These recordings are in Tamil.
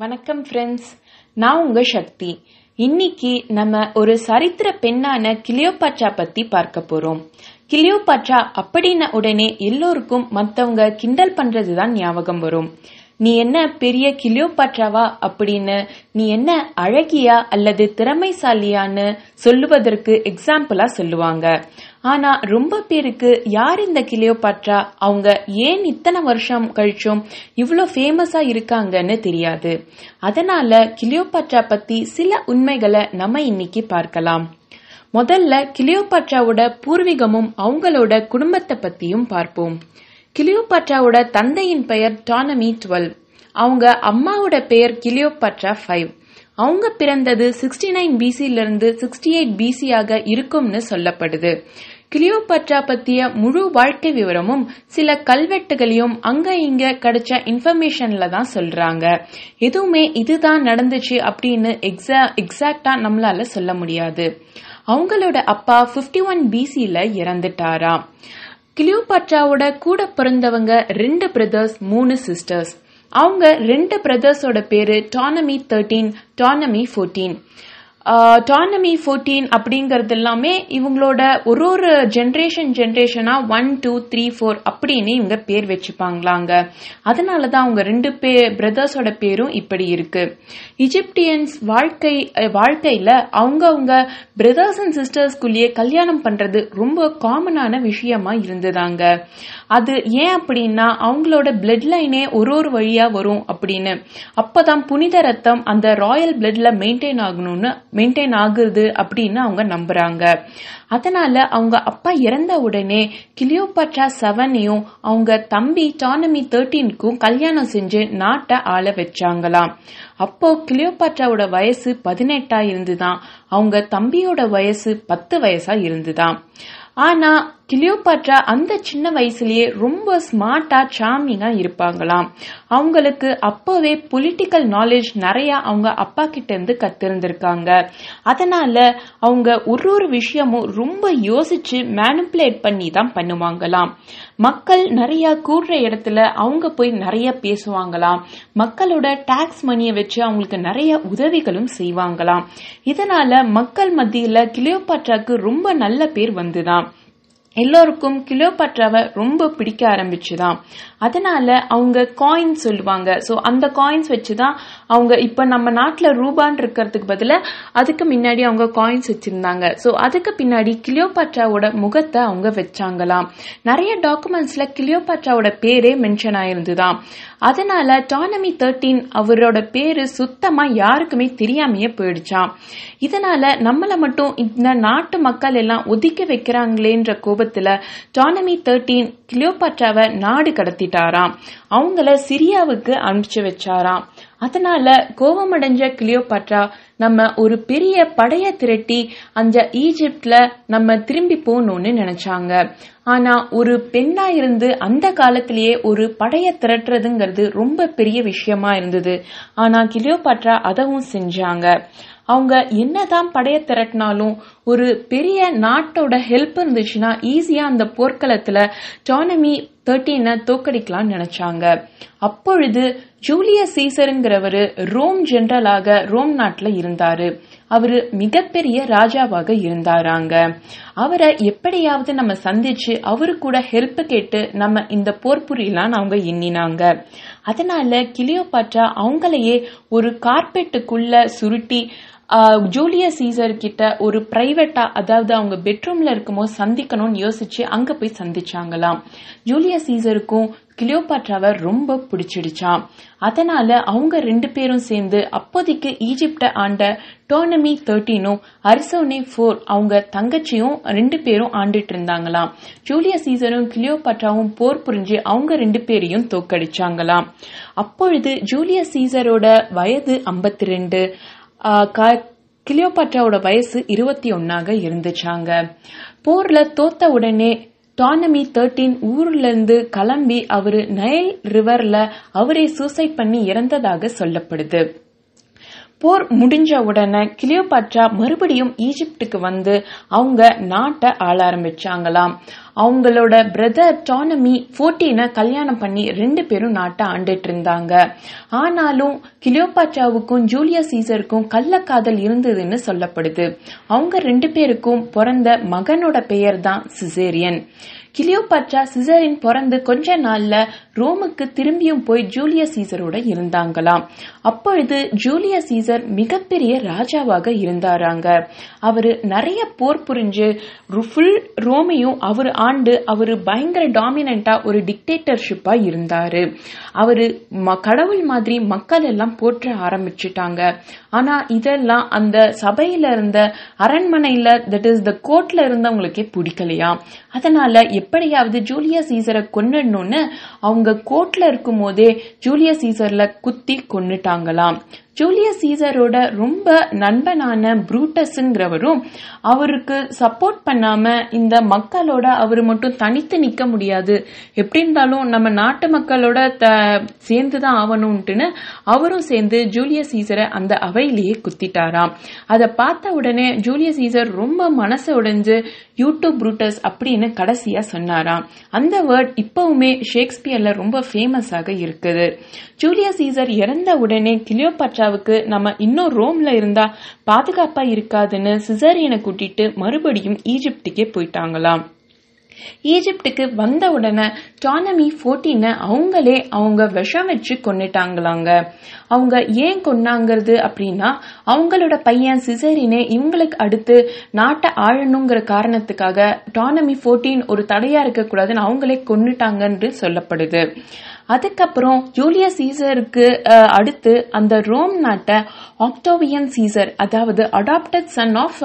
வணக்கம் ஃப்ரெண்ட்ஸ் நான் உங்க சக்தி. இன்னைக்கு நம்ம ஒரு சரித்திர பெண்ணான கிளியோபாட்சா பத்தி பார்க்க போறோம். கிளியோபாட்சா அப்படின்ன உடனே எல்லோருக்கும் மத்தவங்க கிண்டல் பண்றதுதான் ஞாபகம் வரும். நீ என்ன பெரிய கிளியோபாட்ராவா அப்படின்னு நீ என்ன அழகியா அல்லது திறமைசாலியான்னு சொல்லுவதற்கு எக்ஸாம்பிளா சொல்லுவாங்க. ஆனா ரொம்ப பேருக்கு யார் இந்த கிளியோபாட்ரா அவங்க ஏன் இத்தனை வருஷம் கழிச்சும் இவ்வளோ ஃபேமஸா இருக்காங்கன்னு தெரியாது. அதனால கிளியோபாட்ரா பத்தி சில உண்மைகளை நம்ம இன்னைக்கு பார்க்கலாம். முதல்ல கிளியோபாட்ராவோட பூர்வீகமும் அவங்களோட குடும்பத்தை பத்தியும் பார்ப்போம். கிளியோபாட்ராவோட தந்தையின் பெயர் டானமி டுவெல். அவங்க அம்மாவோட பெயர் கிளியோபாட்ரா ஃபைவ். அவங்க பிறந்தது சிக்ஸ்டி நைன் பிசில இருந்து சிக்ஸ்டி எயிட் பிசியாக இருக்கும்னு சொல்லப்படுது. கிளியோபாட்ரா பத்திய முழு வாழ்க்கை விவரமும் சில கல்வெட்டுகளையும் அங்க இங்க கிடைச்ச இன்ஃபர்மேஷன்ல தான் சொல்றாங்க. எதுவுமே இதுதான் நடந்துச்சு அப்படின்னு எக்ஸா எக்ஸாக்டா நம்மளால சொல்ல முடியாது. அவங்களோட அப்பா பிப்டி ஒன் பிசில இறந்துட்டாராம். கிளியோபாட்ராவோட கூட பிறந்தவங்க ரெண்டு பிரதர்ஸ் மூணு சிஸ்டர்ஸ் அவங்க ரெண்டு பிரதர்ஸோட பேரு Ptolemy thirteen Ptolemy fourteen Ptolemy fourteen அப்படிங்கிறது எல்லாமே இவங்களோட ஒரு ஒரு ஜென்ரேஷன் ஜென்ரேஷனா ஒன் டூ த்ரீ ஃபோர் அப்படின்னு இவங்க பேர் வச்சுப்பாங்களாங்க. அதனால தான் அவங்க ரெண்டு பே பிரதர்ஸோட பேரும் இப்படி இருக்கு. இஜிப்டியன்ஸ் வாழ்க்கை வாழ்க்கையில அவங்க அவங்க பிரதர்ஸ் அண்ட் சிஸ்டர்ஸ்குள்ளேயே கல்யாணம் பண்றது ரொம்ப காமனான விஷயமா இருந்ததாங்க. அது ஏன் அப்படின்னா அவங்களோட பிளட் லைனே ஒரு ஒரு வழியா வரும் அப்படின்னு. அப்பதான் புனித ரத்தம் அந்த ராயல் பிளட்ல மெயின்டைன் ஆகணும்னு மெயின்டைன் ஆகுது அப்படின்னு அவங்க நம்புறாங்க. அதனால அவங்க அப்பா இறந்த உடனே கிளியோபாட்ரா செவனையும் அவங்க தம்பி டானமி தேர்ட்டீனுக்கும் கல்யாணம் செஞ்சு நாட்டை ஆள வச்சாங்களாம். அப்போ கிளியோபாட்ராவோட வயசு பதினெட்டா இருந்துதான். அவங்க தம்பியோட வயசு பத்து வயசா இருந்துதான். ஆனா கிளியோபாட்ரா அந்த சின்ன வயசுலயே ரொம்ப ஸ்மார்ட்டா சாமிங்கா இருப்பாங்களாம். அவங்களுக்கு அப்பவே பொலிட்டிக்கல் நாலேஜ் நிறைய அவங்க அப்பா கிட்ட இருந்து கத்திருந்திருக்காங்க. அதனால அவங்க ஒரு ஒரு விஷயமும் ரொம்ப யோசிச்சு மேனிப்புலேட் பண்ணி தான் பண்ணுவாங்களாம். மக்கள் நிறைய கூடுற இடத்துல அவங்க போய் நிறைய பேசுவாங்களாம். மக்களோட டாக்ஸ் மணியை வச்சு அவங்களுக்கு நிறைய உதவிகளும் செய்வாங்களாம். இதனால மக்கள் மத்தியில கிளியோபாட்ராக்கு ரொம்ப நல்ல பேர் வந்துதான். எல்லோருக்கும் கிலோபாட்ராவை ரொம்ப பிடிக்க ஆரம்பிச்சுதான். அதனால அவங்க காயின்ஸ் சொல்லுவாங்க. ஸோ அந்த காயின்ஸ் வச்சுதான் அவங்க இப்ப நம்ம நாட்டில் ரூபான் இருக்கிறதுக்கு பதில அதுக்கு முன்னாடி அவங்க காயின்ஸ் வச்சிருந்தாங்க. ஸோ அதுக்கு பின்னாடி கிளியோபாட்ராவோட முகத்தை அவங்க வச்சாங்களாம். நிறைய டாக்குமெண்ட்ஸ்ல கிளியோபாட்ராவோட பேரே மென்ஷன் ஆயிருந்துதான் அதனால டானமி தேர்ட்டீன் அவரோட பேரு சுத்தமா யாருக்குமே தெரியாமையே போயிடுச்சாம். இதனால நம்மள மட்டும் இந்த நாட்டு மக்கள் எல்லாம் ஒதுக்கி வைக்கிறாங்களேன்ற கோபத்துல டானமி தேர்ட்டீன் கிளியோபாட்ராவை நாடு பண்ணிட்டாராம் அவங்கள சிரியாவுக்கு அனுப்பிச்சு வச்சாராம். அதனால கோபமடைஞ்ச கிளியோபாட்ரா நம்ம ஒரு பெரிய படைய திரட்டி அந்த ஈஜிப்ட்ல நம்ம திரும்பி போகணும்னு நினைச்சாங்க. ஆனா ஒரு பெண்ணா இருந்து அந்த காலத்திலேயே ஒரு படைய திரட்டுறதுங்கிறது ரொம்ப பெரிய விஷயமா இருந்தது. ஆனா கிளியோபாட்ரா அதவும் செஞ்சாங்க. அவங்க என்னதான் படைய திரட்டினாலும் ஒரு பெரிய நாட்டோட ஹெல்ப் இருந்துச்சுன்னா ஈஸியா அந்த போர்க்களத்துல டானமி தேர்ட்டீனை தோக்கடிக்கலாம்னு நினைச்சாங்க. அப்பொழுது ஜூலிய சீசருங்கிறவரு ரோம் ஜெனரலாக ரோம் நாட்டில் இருந்தாரு. அவரு மிகப்பெரிய ராஜாவாக இருந்தாராங்க. அவரை எப்படியாவது நம்ம சந்திச்சு அவரு கூட ஹெல்ப் கேட்டு நம்ம இந்த போர் புரியலான்னு அவங்க எண்ணினாங்க. அதனால கிளியோபாட்ரா அவங்களையே ஒரு கார்பெட்டுக்குள்ள சுருட்டி ஜூலியஸ் சீசர் கிட்ட ஒரு பிரைவேட்டா அதாவது அவங்க பெட்ரூம்ல இருக்கும்போது சந்திக்கணும்னு யோசிச்சு அங்க போய் சந்திச்சாங்களாம். ஜூலியஸ் சீசருக்கும் கிளியோபாட்ராவை ரொம்ப பிடிச்சிடுச்சாம். அதனால அவங்க ரெண்டு பேரும் சேர்ந்து அப்போதைக்கு ஈஜிப்ட ஆண்ட டோனமி தேர்ட்டீனும் அரிசோனே ஃபோர் அவங்க தங்கச்சியும் ரெண்டு பேரும் ஆண்டுட்டு இருந்தாங்களாம். ஜூலிய சீசரும் கிளியோபாட்ராவும் போர் புரிஞ்சு அவங்க ரெண்டு பேரையும் தோக்கடிச்சாங்களாம் அப்பொழுது ஜூலிய சீசரோட வயது ஐம்பத்தி ரெண்டு கிளியோபாட்ராவோட வயசு இருபத்தி ஒன்னாக இருந்துச்சாங்க. போர்ல தோத்த உடனே டானமி தேர்ட்டீன் ஊர்ல இருந்து கிளம்பி அவரு நைல் ரிவர்ல அவரே சூசைட் பண்ணி இறந்ததாக சொல்லப்படுது. போர் முடிஞ்ச உடனே கிளியோபாட்ரா மறுபடியும் ஈஜிப்டுக்கு வந்து அவங்க நாட்டை ஆள ஆரம்பிச்சாங்களாம். அவங்களோட பிரதர் டானமி ஃபோர்டீனை கல்யாணம் பண்ணி ரெண்டு பேரும் நாட்டை ஆண்டுட்டு இருந்தாங்க. ஆனாலும் கிளியோபாட்ராவுக்கும் ஜூலியஸ் சீசருக்கும் கள்ளக்காதல் இருந்ததுன்னு சொல்லப்படுது. அவங்க ரெண்டு பேருக்கும் பிறந்த மகனோட பெயர் தான் சிசேரியன். கிளியோபாட்ரா சிசரின் பிறந்து கொஞ்ச நாள்ல ரோமுக்கு திரும்பியும் போய் ஜூலியஸ் சீசரோட இருந்தாங்களாம். அப்பொழுது ஜூலியஸ் சீசர் மிகப்பெரிய ராஜாவாக இருந்தாராங்க. அவரு நிறைய போர் புரிஞ்சு ஃபுல் ரோமையும் அவர் ஆண்டு அவர் பயங்கர டாமினண்டா ஒரு டிக்டேட்டர்ஷிப்பா இருந்தாரு. அவரு கடவுள் மாதிரி மக்கள் எல்லாம் போற்ற ஆரம்பிச்சிட்டாங்க. ஆனா இதெல்லாம் அந்த சபையில இருந்த அரண்மனையில தட் இஸ் த கோர்ட்ல இருந்தவங்களுக்கே பிடிக்கலையா? அதனால எப்படியாவது ஜூலியஸ் சீசரை கொன்னுடணும்னு அவங்க கோர்ட்ல இருக்கும் போதே ஜூலியஸ் சீசர்ல குத்தி கொன்னுட்டாங்களாம். ஜூலியஸ் சீசரோட ரொம்ப நண்பனான புரூட்டஸ்ங்கிறவரும் அவருக்கு சப்போர்ட் பண்ணாம இந்த மக்களோட அவர் மட்டும் தனித்து நிக்க முடியாது. எப்படி இருந்தாலும் நம்ம நாட்டு மக்களோட சேர்ந்துதான் ஆகணும்ட்டுன்னு அவரும் சேர்ந்து ஜூலியஸ் சீசரை அந்த அவையிலேயே குத்திட்டாராம். அதை பார்த்த உடனே ஜூலியஸ் சீசர் ரொம்ப மனசு உடைஞ்சு யூடியூப் புரூட்டஸ் அப்படின்னு கடைசியா சொன்னாராம். அந்த வேர்ட் இப்பவுமே ஷேக்ஸ்பியர்ல ரொம்ப ஃபேமஸாக இருக்குது. ஜூலியஸ் சீசர் இறந்த உடனே கிளியோபாட்ராவுக்கு நம்ம இன்னும் ரோம்ல இருந்தா பாதுகாப்பா இருக்காதுன்னு சிசரியனை கூட்டிட்டு மறுபடியும் ஈஜிப்டுக்கே போயிட்டாங்களாம். ஈஜிப்டுக்கு வந்த உடனே டானமி ஃபோர்டீனை அவங்களே அவங்க விஷம் வச்சு கொண்டுட்டாங்களாங்க அவங்க ஏன் கொன்னாங்கிறது அப்படின்னா அவங்களோட பையன் சிசேரினே இவங்களுக்கு அடுத்து நாட்டை ஆழணுங்கிற காரணத்துக்காக டானமி ஃபோர்டீன் ஒரு தடையா இருக்கக்கூடாதுன்னு அவங்களே கொன்னுட்டாங்கன்னு சொல்லப்படுது. அதுக்கப்புறம் ஜூலியஸ் சீசருக்கு அடுத்து அந்த ரோம் நாட்டை ஆக்டோவியன் சீசர் அதாவது அடாப்டட் சன் ஆஃப்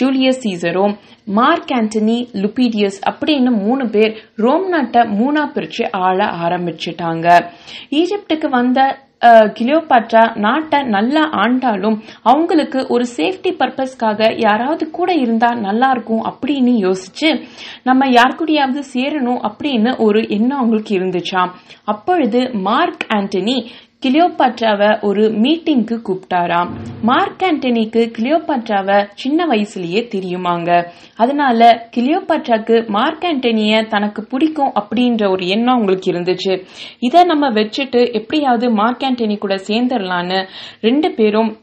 ஜூலியஸ் சீசரும் மார்க் ஆண்டனி லுபீடியஸ் அப்படின்னு மூணு பேர் ரோம் நாட்டை மூணா பிரிச்சு ஆள ஆரம்பிச்சிட்டாங்க. ஈஜிப்டுக்கு வந்த கிளியோபாட்ரா நாட்டை நல்லா ஆண்டாலும் அவங்களுக்கு ஒரு சேஃப்டி பர்பஸ்க்காக யாராவது கூட இருந்தா நல்லா இருக்கும் அப்படின்னு யோசிச்சு நம்ம யாருக்கூடையாவது சேரணும் அப்படின்னு ஒரு எண்ணம் அவங்களுக்கு இருந்துச்சாம். அப்பொழுது மார்க் ஆண்டனி கிளியோபாட்ராவை ஒரு மீட்டிங்க்கு கூப்பிட்டாராம். மார்க் ஆண்டனிக்கு கிளியோபாட்ராவை சின்ன வயசுலயே தெரியுமாங்க. அதனால கிளியோபாட்ராக்கு மார்க் ஆண்டனிய தனக்கு பிடிக்கும் அப்படின்ற ஒரு எண்ணம் அவங்களுக்கு இருந்துச்சு. இதை நம்ம வச்சுட்டு எப்படியாவது மார்க் ஆண்டனி கூட சேர்ந்துடலான்னு ரெண்டு பேரும்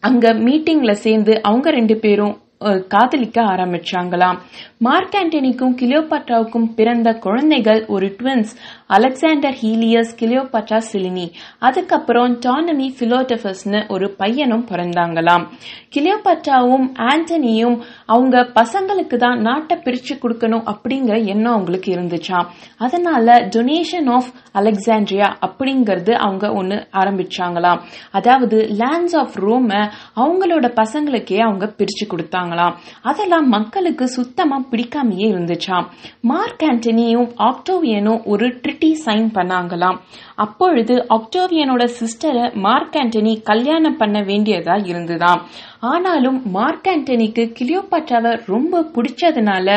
அங்க மீட்டிங்ல சேர்ந்து அவங்க ரெண்டு பேரும் காதலிக்க ஆரம்பிச்சாங்களாம். மார்க் ஆண்டனிக்கும் கிளியோபாட்ராவுக்கும் பிறந்த குழந்தைகள் ஒரு twins Alexander Helios Cleopatra Selene. அதுக்கப்புறம் டானமி பிலோட்டபஸ்னு ஒரு பையனும் பிறந்தாங்களாம். கிளியோபாட்ராவும் ஆண்டனியும் அவங்க பசங்களுக்கு தான் நாட்டை பிரிச்சு கொடுக்கணும் அப்படிங்கிற எண்ணம் அவங்களுக்கு இருந்துச்சாம். அதனால டொனேஷன் ஆஃப் அலெக்சாண்ட்ரியா அப்படிங்கிறது அவங்க ஒன்னு ஆரம்பிச்சாங்களாம். அதாவது லேண்ட்ஸ் ஆஃப் ரோம அவங்களோட பசங்களுக்கே அவங்க பிரிச்சு கொடுத்தாங்களாம் அதெல்லாம் மக்களுக்கு சுத்தமா பிடிக்காமையே இருந்துச்சாம். மார்க் ஆண்டனியும் ஆக்டோவியனும் ஒரு ட்ரிட்டி சைன் பண்ணாங்களாம். அப்பொழுது ஆக்டோவியனோட சிஸ்டரை மார்க் ஆண்டனி கல்யாணம் பண்ண வேண்டியதா இருந்துதான் ஆனாலும் மார்க் ஆண்டனிக்கு கிளியோபாட்ராவை ரொம்ப பிடிச்சதுனால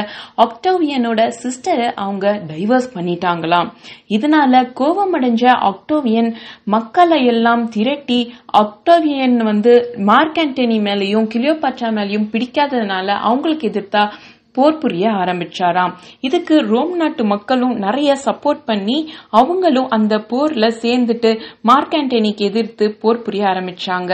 ஆக்டோவியனோட சிஸ்டரை அவங்க டைவர்ஸ் பண்ணிட்டாங்களாம். இதனால கோபமடைஞ்ச ஆக்டோவியன் மக்களை எல்லாம் திரட்டி ஆக்டோவியன் வந்து மார்க் ஆண்டனி மேலேயும் கிளியோபாட்ரா மேலேயும் பிடிக்காததுனால அவங்களுக்கு எதிர்த்தா போர் புரிய ஆரம்பிச்சாராம். இதுக்கு ரோம் நாட்டு மக்களும் நிறைய சப்போர்ட் பண்ணி அவங்களும் அந்த போர்ல சேர்ந்துட்டு மார்க் ஆண்டனிக்கு எதிர்த்து போர் புரிய ஆரம்பிச்சாங்க.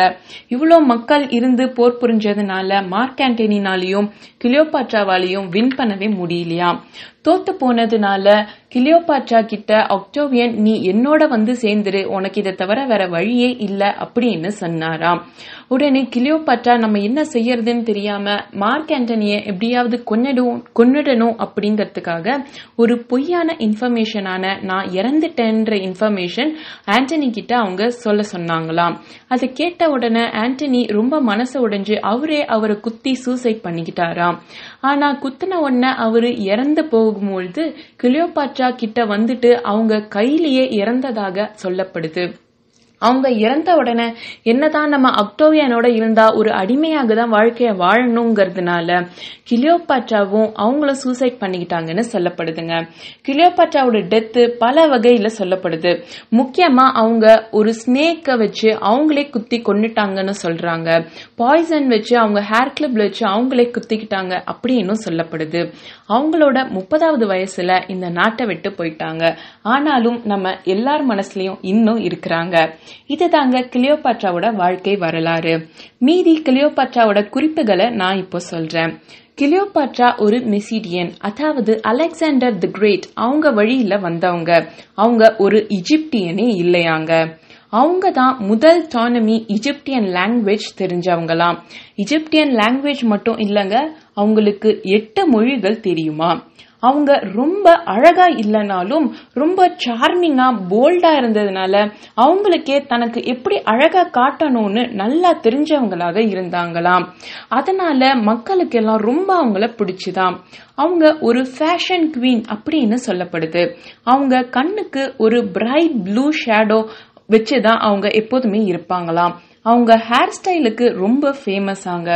இவ்வளோ மக்கள் இருந்து போர் புரிஞ்சதுனால மார்க் ஆண்டனினாலையும் கிளியோபாட்ராவாலையும் வின் பண்ணவே முடியலையாம். தோத்து போனதுனால கிளியோபாட்ரா கிட்ட ஆக்டோவியன் நீ என்னோட வந்து சேர்ந்துரு. உனக்கு இதை தவிர வேற வழியே இல்ல அப்படின்னு சொன்னாராம். உடனே கிளியோபாட்ரா நம்ம என்ன செய்யறதுன்னு தெரியாம மார்க் ஆண்டனிய எப்படியாவது கொன்னிடும் கொன்னிடணும் அப்படிங்கறதுக்காக ஒரு பொய்யான இன்ஃபர்மேஷனான நான் இறந்துட்டேன்ற இன்ஃபர்மேஷன் ஆண்டனி கிட்ட அவங்க சொல்ல சொன்னாங்களாம். அதை கேட்ட உடனே ஆண்டனி ரொம்ப மனசு உடைஞ்சு அவரே அவரை குத்தி சூசைட் பண்ணிக்கிட்டாராம். ஆனா குத்தின உடனே அவரு இறந்து போகும்பொழுது கிளியோபாட்ரா கிட்ட வந்துட்டு அவங்க கையிலேயே இறந்ததாக சொல்லப்படுது. அவங்க இறந்த உடனே என்னதான் நம்ம அக்டோவியனோட இருந்தா ஒரு அடிமையாக தான் வாழ்க்கையை வாழணுங்கிறதுனால கிளியோபாட்ராவும் அவங்களும் சூசைட் பண்ணிக்கிட்டாங்கன்னு சொல்லப்படுதுங்க. கிளியோபாட்ராவோட டெத்து பல வகையில சொல்லப்படுது. முக்கியமா அவங்க ஒரு ஸ்னேக்கை வச்சு அவங்களே குத்தி கொன்னுட்டாங்கன்னு சொல்றாங்க. பாய்சன் வச்சு அவங்க ஹேர் கிளிப்ல வச்சு அவங்களே குத்திக்கிட்டாங்க அப்படின்னு சொல்லப்படுது. அவங்களோட முப்பதாவது வயசுல இந்த நாட்டை விட்டு போயிட்டாங்க. ஆனாலும் நம்ம எல்லார் மனசுலயும் இன்னும் இருக்கிறாங்க. இதுதாங்க கிளியோபாட்ராவோட வாழ்க்கை வரலாறு. மீதி கிளியோபாட்ராவோட குறிப்புகளை நான் இப்போ சொல்றேன். கிளியோபாட்ரா ஒரு மெசிடியன் அதாவது அலெக்சாண்டர் தி கிரேட். அவங்க வழியில வந்தவங்க. அவங்க ஒரு இஜிப்டியனே இல்லையாங்க. அவங்க தான் முதல் டானமி இஜிப்டியன் லாங்குவேஜ் தெரிஞ்சவங்களாம். இஜிப்டியன் லாங்குவேஜ் மட்டும் இல்லைங்க அவங்களுக்கு எட்டு மொழிகள் தெரியுமா? அவங்க ரொம்ப அழகா இல்லைனாலும் ரொம்ப சார்மிங்கா போல்டா இருந்ததுனால அவங்களுக்கே தனக்கு எப்படி அழகா காட்டணும்னு நல்லா தெரிஞ்சவங்களாக இருந்தாங்களாம். அதனால மக்களுக்கு எல்லாம் ரொம்ப அவங்கள பிடிச்சுதான் அவங்க ஒரு ஃபேஷன் குவீன் அப்படின்னு சொல்லப்படுது. அவங்க கண்ணுக்கு ஒரு பிரைட் ப்ளூ ஷேடோ வச்சுதான் அவங்க எப்போதுமே இருப்பாங்களாம். அவங்க ஹேர் ஸ்டைலுக்கு ரொம்ப ஃபேமஸ் ஆங்க.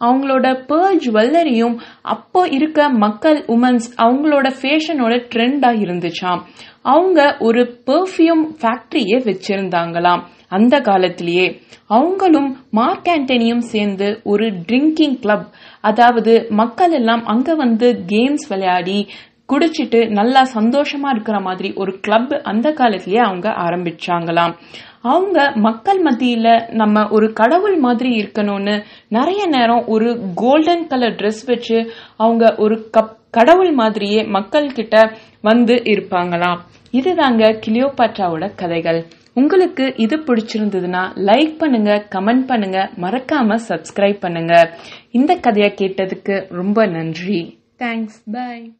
அவங்களோட பேர்ல் ஜுவல்லரியும் அப்போ இருக்க மக்கள் உமன்ஸ் அவங்களோட ஃபேஷனோட ட்ரெண்டாக இருந்துச்சாம். அவங்க ஒரு பெர்ஃப்யூம் ஃபேக்டரியே வச்சிருந்தாங்களாம் அந்த காலத்திலேயே. அவங்களும் மார்க் ஆண்டனியும் சேர்ந்து ஒரு ட்ரிங்கிங் கிளப் அதாவது மக்கள் எல்லாம் அங்க வந்து கேம்ஸ் விளையாடி குடிச்சிட்டு நல்லா சந்தோஷமா இருக்கிற மாதிரி ஒரு கிளப் அந்த காலத்திலேயே அவங்க ஆரம்பிச்சாங்களாம். அவங்க மக்கள் மத்தியில நம்ம ஒரு கடவுள் மாதிரி இருக்கணும்னு நிறைய நேரம் ஒரு கோல்டன் கலர் ட்ரெஸ் வச்சு அவங்க ஒரு கப் கடவுள் மாதிரியே மக்கள் கிட்ட வந்து இருப்பாங்களாம். இதுதாங்க கிளியோபாட்ராவோட கதைகள். உங்களுக்கு இது பிடிச்சிருந்ததுன்னா லைக் பண்ணுங்க கமெண்ட் பண்ணுங்க மறக்காம சப்ஸ்கிரைப் பண்ணுங்க. இந்த கதையை கேட்டதுக்கு ரொம்ப நன்றி. Thanks bye